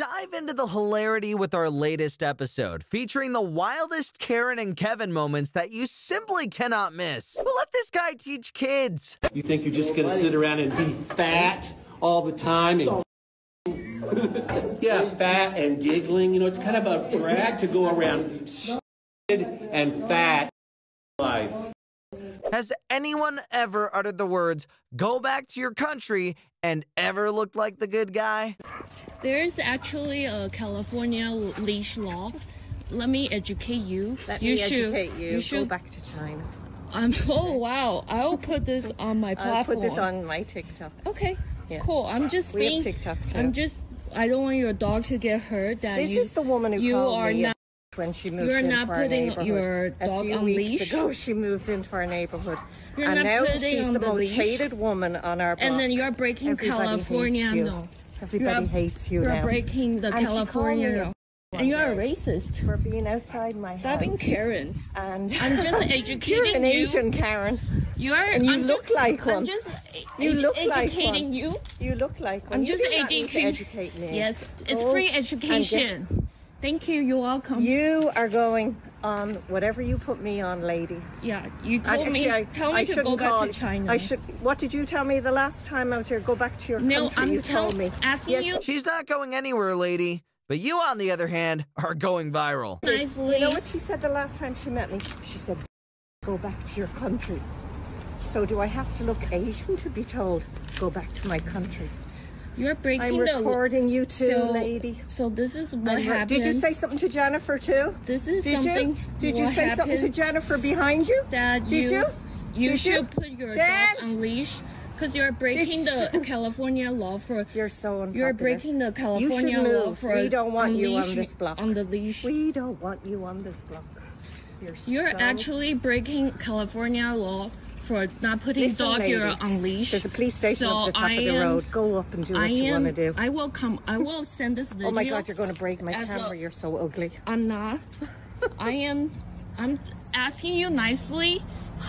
dive into the hilarity with our latest episode, featuring the wildest Karen and Kevin moments that you simply cannot miss. We'll let this guy teach kids. You think you're just gonna sit around and be fat all the time and yeah, fat and giggling. You know, it's kind of a drag to go around and fat life. Has anyone ever uttered the words, go back to your country, and ever looked like the good guy? There's actually a California leash law. Let me educate you. Let you me educate you. You should. Go back to China. Um, oh wow! I'll put this on my platform. I'll put this on my TikTok. Okay. Yeah. Cool. I'm just We have being. TikTok, too. I'm just. I don't want your dog to get hurt. That This you, is the woman who you called are me not. When she moved You're into not our putting neighborhood. your a dog few on weeks leash? ago, she moved into our neighborhood, You're and now she's the the most leash. hated woman on our block. And then you're breaking Everybody California you. law. Everybody You're- hates you You're now breaking the And California law. And you're a racist. for being outside my Stop being house. Karen. And I'm just educating you're an you. Asian Karen. You're. And you I'm look just, like I'm one. just You look like educating one. you. You look like one. I'm You just educating. educate me. Yes, it's Go free and get- education. Thank you. You're welcome. You are going on whatever you put me on, lady. yeah, you And told me. I, tell me I to go back call, to China. I should. What did you tell me the last time I was here? Go back to your No, country. I'm you tell- told me. asking Yes, you- She's not going anywhere, lady. But you, on the other hand, are going viral. nicely. You know what she said the last time she met me? She said, "Go back to your country." So do I have to look Asian to be told, "Go back to my country"? You're breaking I'm the. recording you too, so, lady. So this is what I'm happened. Did you say something to Jennifer too? This is Did something. you? Did you say something to Jennifer behind you? That Did you. you? You Did should you? put your Jen? dog on leash because you're breaking the California law for. You're so unpopular. You're breaking the California law for. We don't want you on this block. On the leash. We don't want you on this block. You're, You're so... actually breaking California law for not putting Listen, dog lady, here on leash. There's a police station so up the top I of the am- road. Go up and do what I you want to do. I will come. I will send this video. oh my God, you're going to break my as a- camera. You're so ugly. I'm not. I am. I'm asking you nicely,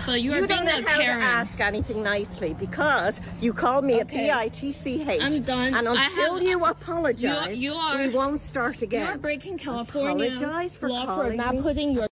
but you are You being don't know a how Karen. to ask anything nicely because you call me Okay. a P-I-T-C-H. I'm done. And until have- you apologize, You- you are- we won't start again. You're breaking California Apologize for law for not putting your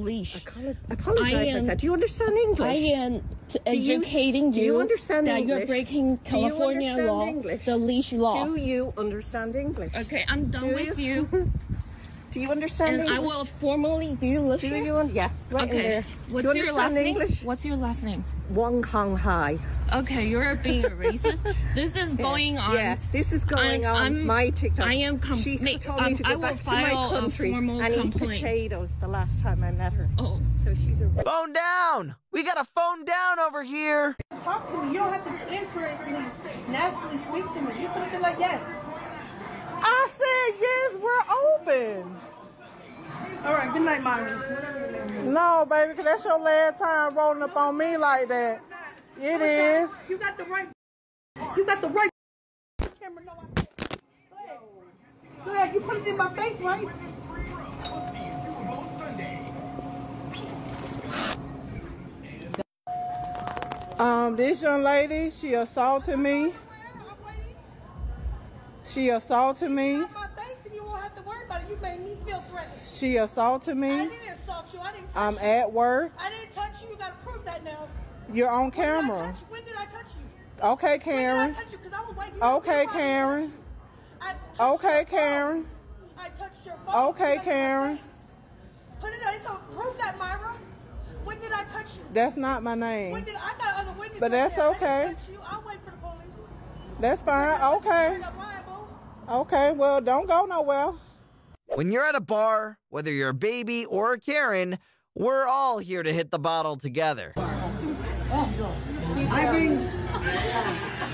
leash. Apolo- Apologize, I, I said. Do you understand English? I am t- Do you- educating do you understand that you're English? breaking Do you California law, English? the leash law. Do you understand English? Okay, I'm done Do with you? you. Do you understand and English? I will formally. Do you listen? Do you? Yeah, right Okay. What's Do you your last English? name? What's your last name? Wong Kong Hai. Okay, you're being a racist. this is going on. Yeah, this is going I'm- on I'm- my TikTok. I am com- she make- told me um, to go I will back to my country formal and eat potatoes the last time I met her. Oh, So she's a Phone down! We got a phone down over here! Talk to me. You don't have to answer anything nastily sweet to me. You could have been like, yes. I said yes, we're open. All right, good night, Myron. Whatever your name is. No, baby, 'cause that's your last time rolling up on me like that. It is. You got the right. You got the right. Camera, no, I said. Go ahead. You put it in my face, right? Um, this young lady, she assaulted me. She assaulted me. On my face, and you won't have to worry about it. You made me feel threatened. She assaulted me. Assault you. I didn't I'm you. at work. I didn't touch you. You gotta prove that now. You're on When did I camera. touch did I touch you? Okay, Karen. I touch you? Because I. Okay, You know why I Karen. I Okay. Karen. I touched your phone. Okay, Put it in my Karen. Put it on. So prove that, Myra. When did I touch you? That's not my name. When did I got other witnesses? But that's okay. didn't touch you. I'll wait for the police. That's fine. Okay. Okay, well, don't go nowhere. When you're at a bar, whether you're a baby or a Karen, we're all here to hit the bottle together. I mean,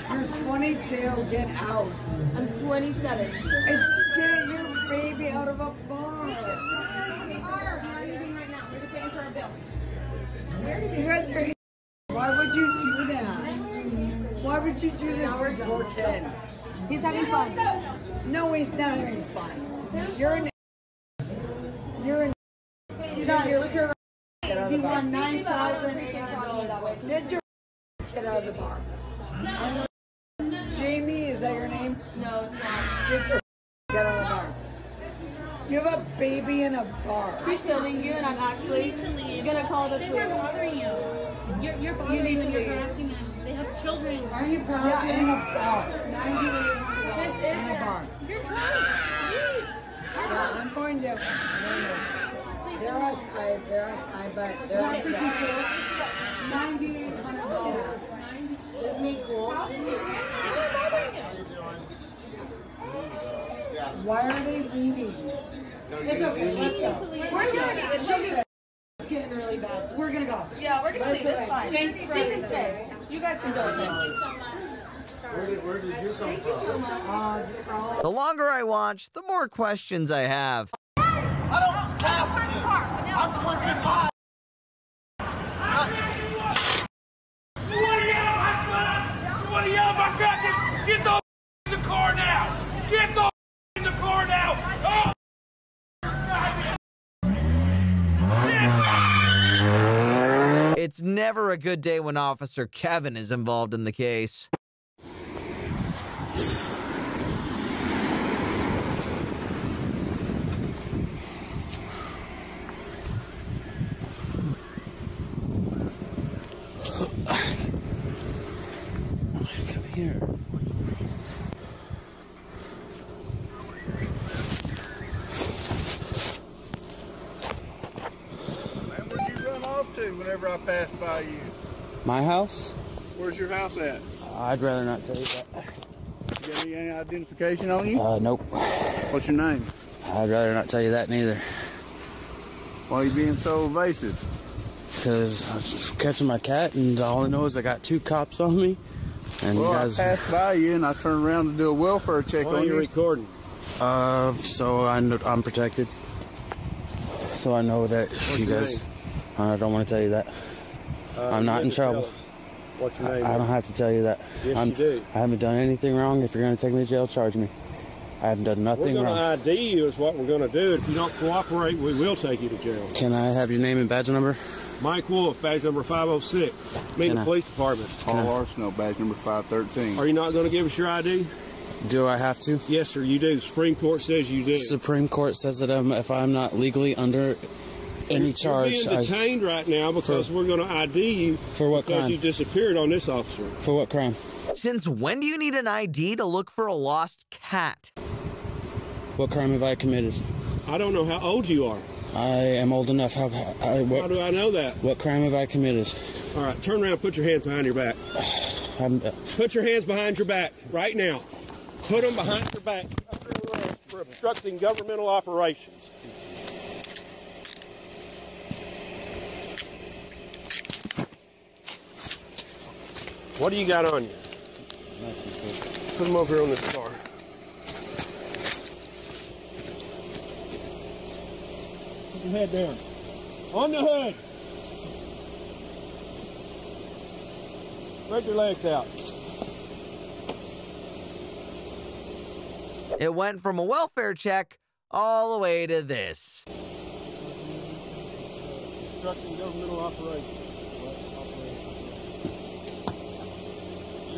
you're 22, get out. I'm 27. And get your baby out of a bar. You Why would you do that? Why would you do this for poor kid? He's having fun. No, he's not having fun. You're an You're an You're, look around. Get out the bar. won nine thousand Get your get out of the bar. Jamie, is that your name? No, it's not. Get your get out of the bar. You have a baby in a bar. She's filming you, and I'm actually gonna call the They police. bothering you. You're, you're bothering need you to you're harassing them. They have children. Are you proud? Yeah, in a bar. This is In a bar. You're drunk. I'm going to. Going to. They're us high, they're us high, but they're us high. Ninety-eight hundred dollars. Isn't he cool? Why are they leaving? It's okay, let's go. We're. It's okay. It's getting really bad, so we're gonna go. Yeah, we're gonna That's leave. It's fine. Thanks she for everything. You guys can go with him. Where did you come from? Uh, The longer I watch, the more questions I have. You want to yell at my son? You want to yell at my brother? Get the in the car now! Get the in the car now! Oh! It's never a good day when Officer Kevin is involved in the case. Come here. Man, where'd you run off to whenever I passed by you? My house? Where's your house at? I'd rather not tell you that. You got any, any identification on you? Uh, nope. What's your name? I'd rather not tell you that neither. Why are you being so evasive? Because I was just catching my cat, and all I know is I got two cops on me. And well, you guys. I passed by you and I turned around to do a welfare check Why on are you you. recording? Uh, so I know, I'm protected. So I know that What's you your guys. I don't want to tell you that. I'm not in trouble. What's your name? I, I don't have to tell you that. Yes, I'm, you do. I haven't done anything wrong. If you're going to take me to jail, charge me. I haven't done nothing We're going wrong. to ID you is what we're going to do. If you don't cooperate, we will take you to jail. Can I have your name and badge number? Mike Wolf, badge number 506. Meet the I- police department. Paul Arsenal, badge number 513. Are you not going to give us your ID? Do I have to? Yes, sir, you do. Supreme Court says you do. Supreme Court says that um, if I'm not legally under any charge, You're being I, detained right now because we're going to ID you For what crime? because crime? you disappeared on this officer. for what crime? Since when do you need an ID to look for a lost cat? What crime have I committed? I don't know how old you are. I am old enough. How, I, How do I know that? what crime have I committed? All right, turn around, put your hands behind your back. I'm, uh, Put your hands behind your back right now. Put them behind your back for obstructing governmental operations. What do you got on you? Put them over here on this car. Put your head down. On the hood. Spread your legs out. It went from a welfare check all the way to this. Obstructing governmental operations.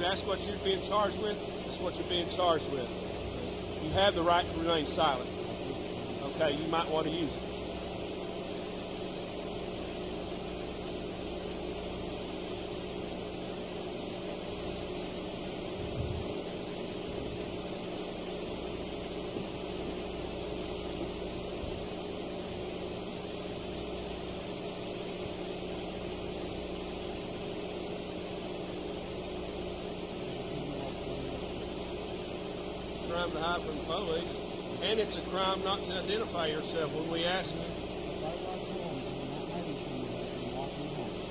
Ask what you're being charged with, that's what you're being charged with. You have the right to remain silent. Okay, you might want to use it. crime hide from the police, and it's a crime not to identify yourself when we ask you.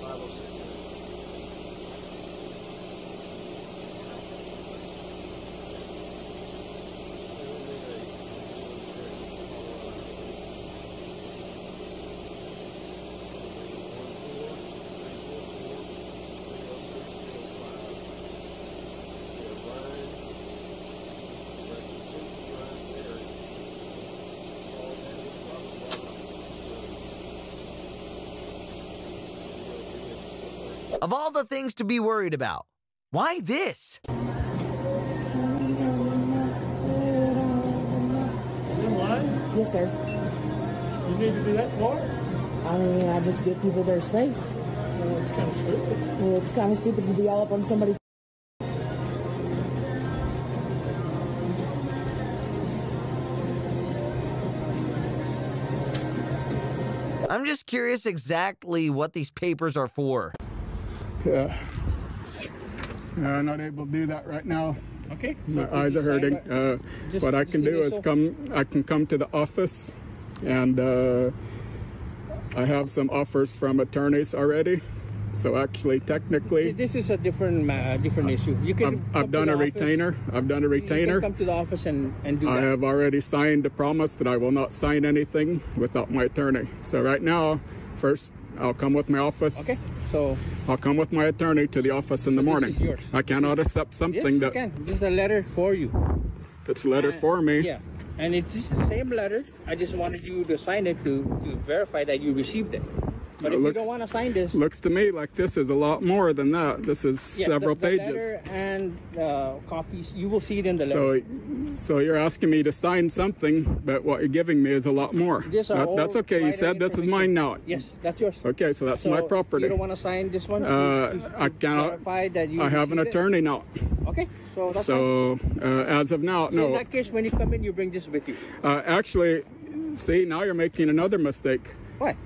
506. Of all the things to be worried about, why this? Yes, sir. You need to do that for? I mean, I just give people their space. Well, it's kind of stupid. Well, it's kind of stupid to be all up on somebody's. I'm just curious exactly what these papers are for. Yeah. I'm not able to do that right now. Okay. My so eyes are hurting. what- Uh, Just- what I can do is come. I can come to the office, and uh, I have some offers from attorneys already. So actually, technically, This is a different ma- different issue. You can. I've, I've done a office. retainer. I've done a You can retainer. come to the office and, and do I that. have already signed a promise that I will not sign anything without my attorney. So right now, first I'll come with my office. Okay. So I'll come with my attorney to the office in the this morning. is yours. I cannot accept something yes, you that can. This is a letter for you. that's a letter Uh, for me. Yeah, and it's the same letter. I just wanted you to sign it to, to verify that you received it. But It if you don't want to sign this, Looks to me like this is a lot more than that. This is yes, several the, the pages. and uh, copies, you will see it in the So, letter. so you're asking me to sign something, but what you're giving me is a lot more. That- that's okay. You said this is mine now. Yes, that's yours. Okay, so that's So my property. You don't want to sign this one? Uh, to- to I cannot. that you I have an it? attorney now. Okay, so that's So uh, as of now. So in that case, when you come in, you bring this with you. Uh, actually, see, now you're making another mistake. What?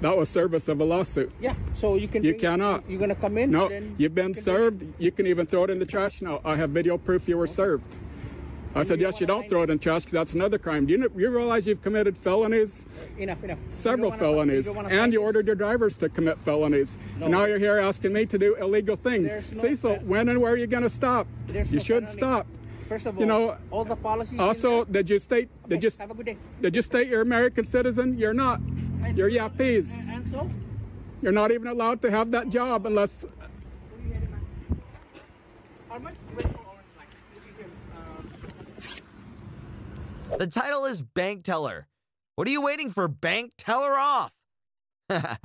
That was service of a lawsuit. Yeah, so you can. You it- cannot. You're gonna come in. No, you've been served. You can even throw it in the trash now. I have video proof you were served. I said, yes, you don't throw it in trash because that's another crime. Do you, know, you realize you've committed felonies? Enough, enough. Several You don't wanna sign- you felonies. sign And you ordered your drivers to commit felonies. No. And now you're here asking me to do illegal things. No Cecil, when and where are you going to stop? There's you no should penalty. stop. First of all, You know, all the policies. Also, did you state, did you, have a good day. did you state you're American citizen? You're not. You're Yapese. And so, You're not even allowed to have that job unless? Uh, the title is Bank Teller. What are you waiting for? Bank Teller off.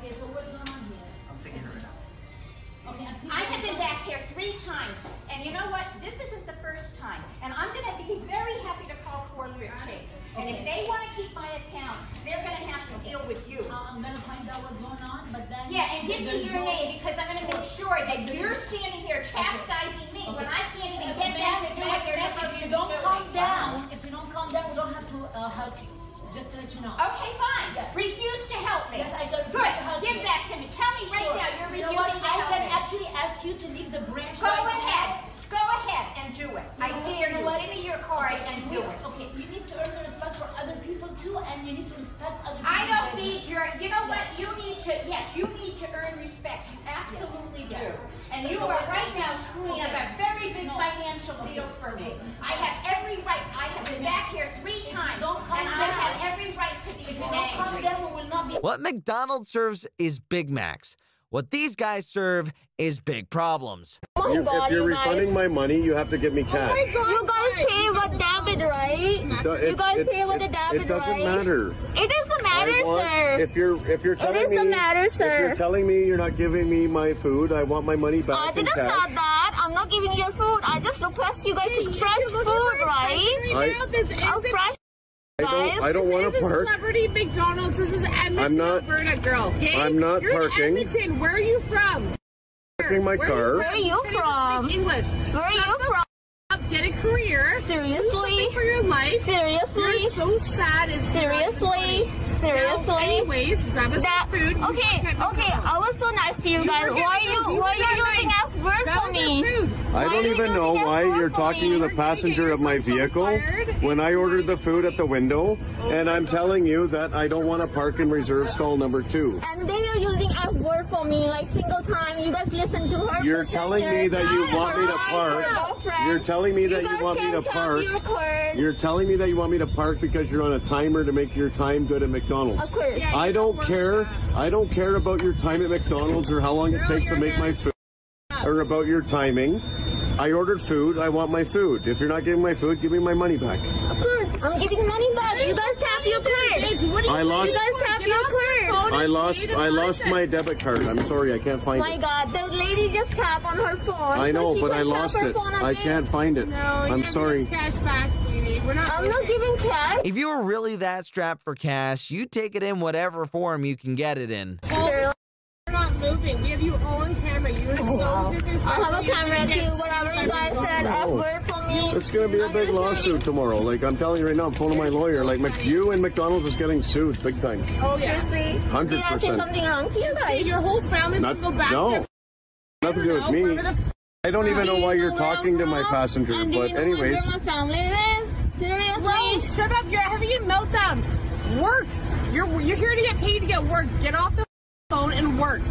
Okay, so what's going on here? I'm taking her out. Okay, I have been back here three times, and you know what? This isn't the first time. And I'm going to be very happy to call Corporate Chase. And if they want to keep my account, they're going to have to deal with you. I'm gonna find out what's going on, but then. Yeah, and give me your no- name because I'm going to make sure that you're standing here chastising me when I can't even get back to do what you're Ma'am, supposed If to you be don't calm down, if you don't calm down, we don't have to uh, help you. Just to let you know. Okay, fine. Yes. Refuse to help me. Yes, I refuse Good. to help Give you. that to me. Tell me right Sure. now you're You know what? refusing to I help can me. actually ask you to leave the branch Go right ahead. now. Go ahead and do it. I dare you. what? Give me your card Okay, and do it. Okay, you need to earn the respect for other people too, and you need to respect other people. I don't need your, you know what, you need to, yes, you need to earn respect, you absolutely do. And you are right now screwing up a very big financial deal for me. I have every right, I have been back here three times, and don't calm I have every right to be If you don't calm angry. down, we will not be. What McDonald's serves is Big Macs. What these guys serve is big problems. You- if you're refunding my money, you have to give me cash. Oh you guys pay with debit, right? Do- you it- guys it- pay with a it- debit, It doesn't right? matter. It doesn't matter, want- sir. If you're if you're telling is me a matter, if you're telling me you're not giving me my food, I want my money back I in didn't say cash. that. I'm not giving you your food. I just request you guys to fresh food, right? I- this is fresh. I don't I don't want to park. Celebrity McDonald's. This is Edmonton, I'm not- Alberta, girl. Okay? I'm not You're in parking. Edmonton. Where are you from? Parking my Where car. Where are you from? English. Where are you from? Up, get a career. Seriously? Do for your life. Seriously? You're so sad. It's Seriously? Seriously? Now, anyways, grab us That, some food. Okay, okay, I was so nice to you You guys. Why are you, You why are you forget using those. that word Grab for me? food. I Why don't even know why you're talking me? to the passenger of my vehicle when I ordered the food at the window, oh and I'm telling you that I don't want to park in reserve stall number two. And they are using F word for me like single time. You guys listen to her. You're telling me that you want me to park. You're telling me that you, you want me to park. Me you're telling me that you want me to park because you're on a timer to make your time good at McDonald's. Of course. Yeah, I don't care. I don't care about your time at McDonald's or how long it takes to make my food or about your timing. I ordered food. I want my food. If you're not giving my food, give me my money back. Of course, I'm giving money back. You guys tap your card. I lost- You guys tap your card. I lost. I lost my debit card. I'm sorry. I can't find My it. God, the lady just tapped on her phone. I so know, but I tap lost it. I can't find it. No, I'm sorry. Cash back, sweetie. We're not I'm not giving cash. If you were really that strapped for cash, you'd take it in whatever form you can get it in. We're not moving. We have you on camera. You're so disrespectful. I have a camera gonna too. Whatever you guys said, F word from. It's going to be a big lawsuit tomorrow. Like I'm telling you right now, I'm phoning my lawyer. Like you and McDonald's is getting sued big time. Oh, seriously? Hundred Did I say percent. something wrong to you guys? Your whole family's Not, gonna go back no, to nothing to do with me. I don't even know why you're talking to my passenger. And do you But know anyways, where my family lives? Seriously? Whoa, shut up. You're having a meltdown. Work. You're you're here to get paid to get work. Get off the phone and work.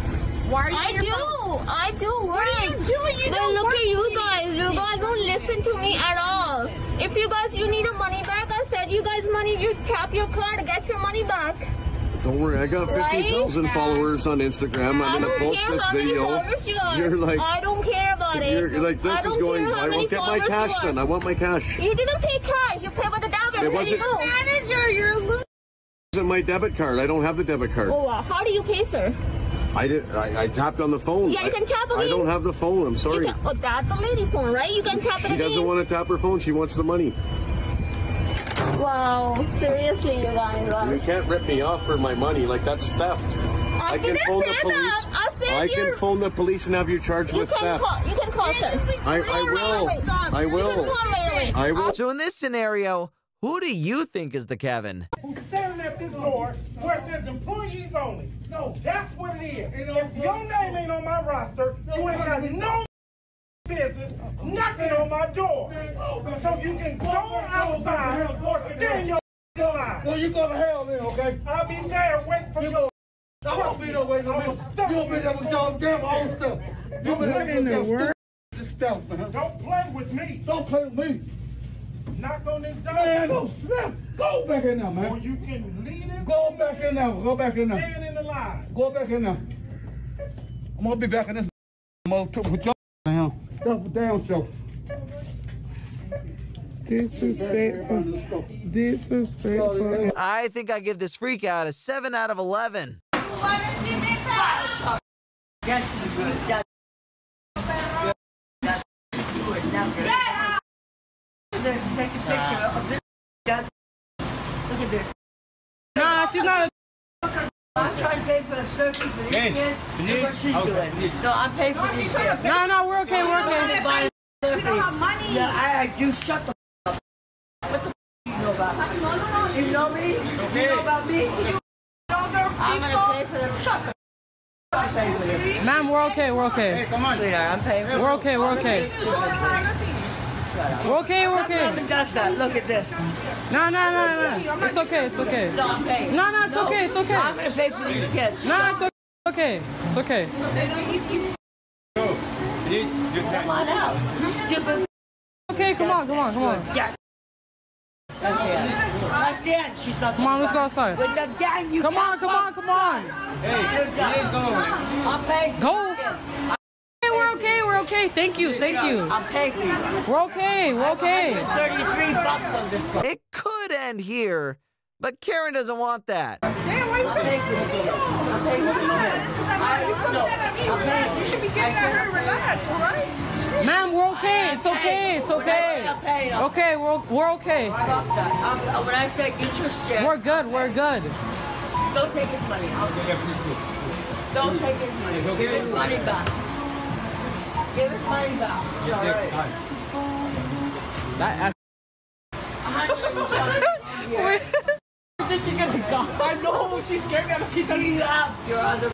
Why are you I do. phone? I do work. What are you doing? You but don't look work at you guys. You guys don't listen to me at all. If you guys you need a money back, I said you guys money. You tap your card to get your money back. don't worry. I got Right? 50,000 followers on Instagram. I I'm going don't to post this video. You you're like, I don't care about it. you're like this is going. care I many will get my cash then. I want my cash. You didn't pay cash. You paid with the debit. It wasn't- you. Manager, you're a loser. My debit card? I don't have the debit card. Oh, uh, how do you pay, sir? I did. I, I tapped on the phone. Yeah, you I- can tap on the phone. I don't have the phone. I'm sorry. You can, oh, that's the lady phone, right? You can tap it She doesn't want to tap her phone. She wants the money. Wow, seriously, you guys. You can't rip me off for my money. Like that's theft. I, I can phone the police. I said I you're. can phone the police and have you charged you with can theft. call. You can call, sir. I, I will. I will. call right away. I will. So in this scenario, who do you think is the Kevin? Who's standing at this door where it says employees only. No, that's what it is. If your name ain't on my roster, you ain't got no business knocking on my door. So you can go outside or stay in your line. Well, you go to hell then, okay? I'll be there waiting for you. I won't be there waiting on me. You'll be there with your damn own stuff. You'll be there with your stuff, man. Don't play with me. Don't play with me. Knock on this door. Man, go, snap. go back in there, man. Or man. you can leave this. Go back in there. Go back in there. Stand in the line. Go back in there. I'm gonna be back in this motor with your now. That's a damn show. Disrespectful. Disrespectful. I think I give this freak out a 7 out of 11. Yes, you would. Yes. Yes, you would. Now, look at this. Take a picture of this. Yes. Look at this. Nah, she's not a. I'm trying to pay for the surgery for these Hey, kids. Denise, Look what she's okay. doing. No, I'm paying for these kids. No, no, we're okay, we're okay. She don't have money. Yeah, I, I do. Shut the f- up. What the f- you know about me? No, no, no. You know me? You know about me? You know other I'm gonna pay for them. Shut the f- up. You. Ma'am, we're okay, we're okay. come on. Sweetheart, I'm paying for We're okay, we're okay. We're okay, we're okay. Sometimes does that. Look at this. No, no, no, no. It's okay, it's okay. No, I'm paying. No, no, it's okay, it's okay. I'm gonna pay for these kids. No, it's okay. It's okay. Come on out. You stupid. Okay, come on, come on, come on. Yeah. That's the end. That's the end. She's not Come on, let's go outside. With the gang, you Come on, come on, come on. I'm paying. for Go. these kids. Hey, we're okay, we're okay. Thank you, thank you. I'm paying you. We're okay, we're okay. 33 bucks on this one. It could end here, but Karen doesn't want that. Damn, I'm paying for these kids. I'm paying for these kids. I, no, I'm. You should be getting her relaxed, all right? Ma'am, we're okay. It's okay, it's okay. I'm Okay, we're, we're okay. Fuck that. I'm, uh, when I say get your shit, We're good, we're good. don't take his money. I'll, don't take his money. Give his money back. Give his money back. All right. That, A hundred and something here. I know, she's scared me. I'm Do you have your other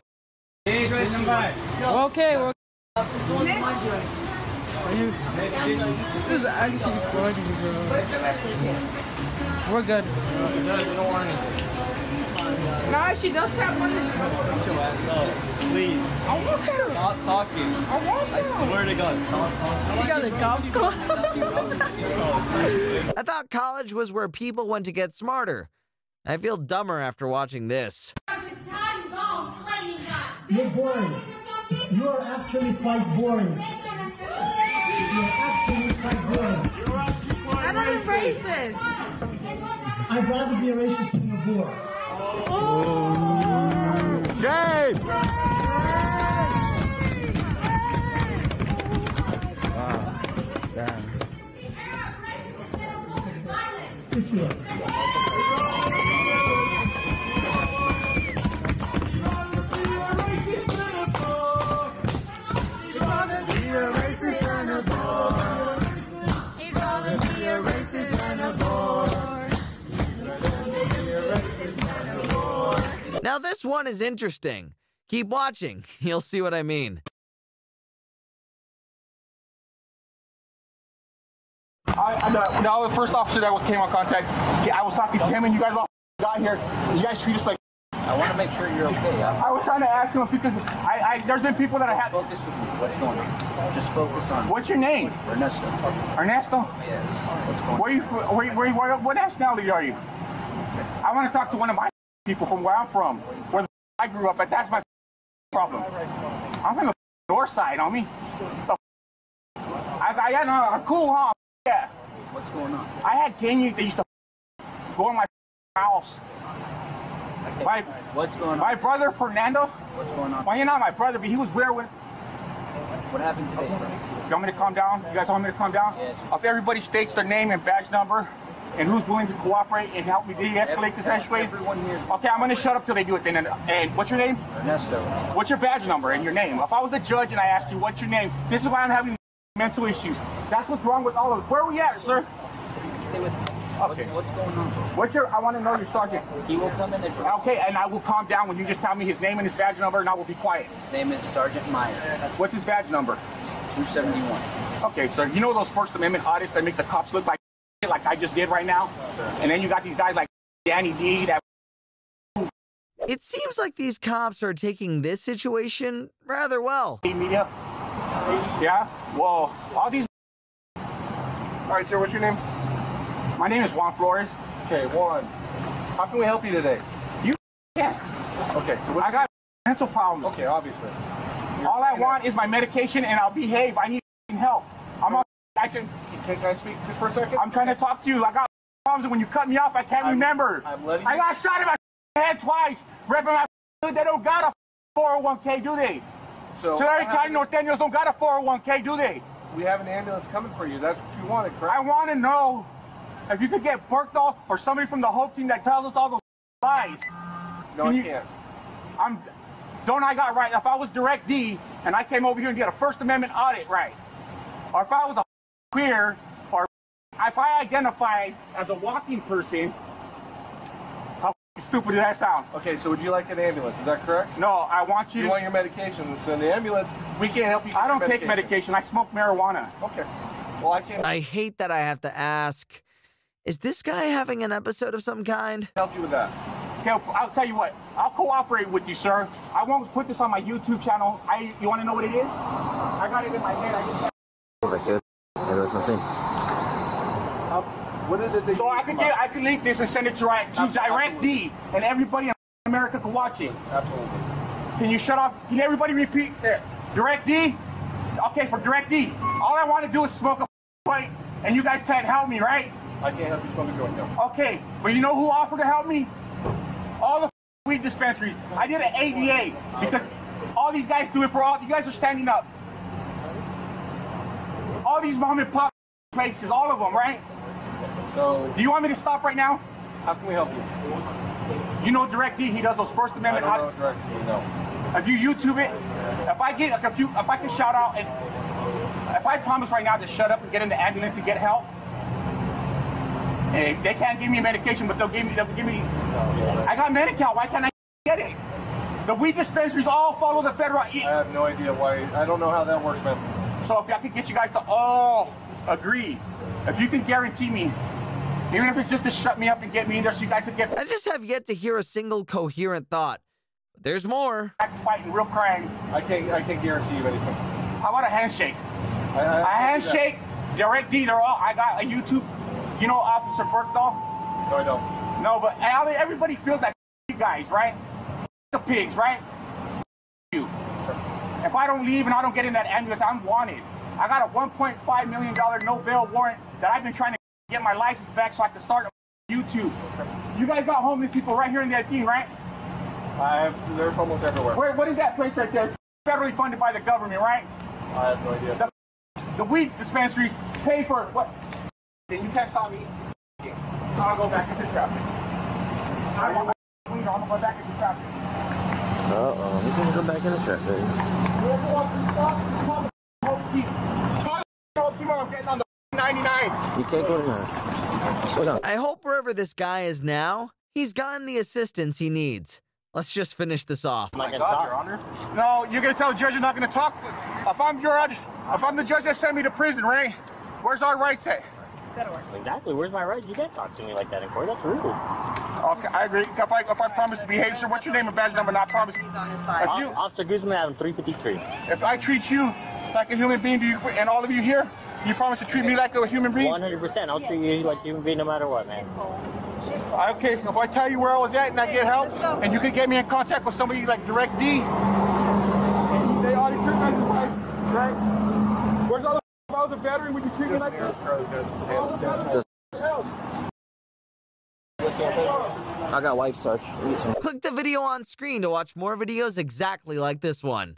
We're okay, we're This one's my drink. This is actually funny, bro. Where's the rest of the kids? We're good. No, she does have money. Please. I want some. Stop talking. I want some. I swear to God, stop talking. She got a golf club. I thought college was where people went to get smarter. I feel dumber after watching this. You're boring. You are actually quite boring. You're actually quite boring. I'm not racist. I'd rather be a racist than a bore. Oh. Shame! secure. He'd Now, this one is interesting. Keep watching, you'll see what I mean. I, I'm the, the first officer that was came on contact. Yeah, I was talking to him, and you guys all got here. You guys treat us like. I want to make sure you're okay. I'm I was trying to ask him if he could. I, I there's been people that I had. focus with me. What's going on? Just focus on. What's your name? Ernesto. Ernesto. Yes. What's going on? Where you? Where, where, where, what nationality are you? I want to talk to one of my people from where I'm from, where the I grew up at. That's my problem. I'm from the north side, on me. The I, I got uh, a cool, huh? Yeah. What's going on? I had gang youth that used to go in my house. My, What's going on? my brother Fernando. What's going on? Well, you're not my brother, but he was there when. What happened today? You want me to calm down? You guys want me to calm down? Yes. If everybody states their name and badge number, and who's willing to cooperate and help me de-escalate this situation. Okay, I'm gonna shut up till they do it then. And, and what's your name? Ernesto. What's your badge number and your name? If I was the judge and I asked you what's your name, this is why I'm having mental issues. That's what's wrong with all of us. Where are we at, sir? Stay with me. Okay. What's, what's going on? What's your? I want to know your sergeant. He will come in and. Okay, and I will calm down when you just tell me his name and his badge number, and I will be quiet. His name is Sergeant Meyer. What's his badge number? 271. Okay, sir. You know those First Amendment artists that make the cops look like like I just did right now, and then you got these guys like Danny D that It seems like these cops are taking this situation rather well. media. Yeah. Well, all these. All right, sir, what's your name? My name is Juan Flores. Okay, Juan. How can we help you today? You can't. Okay, so what's I got mental problems. Okay, obviously. All I want is my medication, and I'll behave. I need help. I'm on. I can. Can I speak for a second? I'm trying to talk to you. I got problems, and when you cut me off, I can't remember. I'm letting I got shot in my head twice. Repping my. They don't got a 401k, do they? So, Solari County Norteños don't got a 401k, do they? we have an ambulance coming for you. That's what you wanted, correct? I want to know if you could get Berkdahl or somebody from the Hope team that tells us all those lies. No, Can I you- can't. I'm. Don't I got right? If I was Direct D and I came over here and did a First Amendment audit, right? Or if I was a queer, or if I identify as a walking person, how stupid does that sound? Okay, so would you like an ambulance? Is that correct? No, I want you You to. want your medication? So in the ambulance, we can't help you. get I don't your take medication. I smoke marijuana. Okay. Well, I can't I hate that I have to ask is this guy having an episode of some kind? help you with that. Okay, I'll tell you what. I'll cooperate with you, sir. I won't put this on my YouTube channel. I. You want to know what it is? I got it in my head. I just. How, uh, what is it that So you I could get, I could link this and send it to, right, to Direct D, and everybody in America can watch it. Absolutely. Can you shut up? Can everybody repeat there? Direct D? Okay, for Direct D, all I want to do is smoke a joint, and you guys can't help me, right? I can't help you smoke a joint, no. Okay, but you know who offered to help me? All the weed dispensaries. I did an ADA because all these guys do it for all. You guys are standing up. All these mom and pop places, all of them, right? So, Do you want me to stop right now? how can we help you? You know Direct D, he does those First Amendment. I don't know audits. directly, no. If you YouTube it, if I get if you if I can shout out and if I promise right now to shut up and get in the ambulance and get help, and they can't give me medication, but they'll give me they'll give me. I got Medi-Cal. Why can't I get it? The weed dispensaries all follow the federal. I have no idea why. I don't know how that works, man. So if I could get you guys to all agree, if you can guarantee me, even if it's just to shut me up and get me in there, so you guys can get I just have yet to hear a single coherent thought. But there's more. back to fighting real crime. I can't. I can't guarantee you anything. How about a handshake? I, I, A I can't do that. handshake, direct D. They're all. I got a YouTube. You know Officer Berkdahl? No, I don't. No, but everybody feels that you guys, right? The pigs, right? You. If I don't leave and I don't get in that ambulance, I'm wanted. I got a 1.5 million dollar no bail warrant that I've been trying to get my license back so I can start a YouTube. You guys got homeless people right here in that thing, right? I have. They're almost everywhere. Where, what is that place right there? Federally funded by the government, right? I have no idea. The, the weed dispensaries pay for what? Then you can't stop me. I'll go back into traffic. I want my I'm gonna go back into traffic. Uh-oh, we can go back in the traffic. I'm getting on the 99. You can't go in there. Slow down. I hope wherever this guy is now, he's gotten the assistance he needs. Let's just finish this off. Oh my God, Your Honor. No, you're gonna tell the judge you're not gonna talk. If I'm judge, if I'm the judge that sent me to prison, Ray, where's our rights at? Exactly. Where's my rights? You can't talk to me like that in court. That's rude. Okay, I agree. If I if I promise to behave, sir, what's your name and badge number? Not promise. If you, Officer Guzman, Adam 353. if I treat you like a human being, do you, and all of you here, you promise to treat me like a human being? 100%. I'll treat you like a human being no matter what, man. Okay, if I tell you where I was at and I get help, and you can get me in contact with somebody like Direct D, they already treat me like right? Where's all the if I was a veteran, would you treat me like this? I got wipe search. Click the video on screen to watch more videos exactly like this one.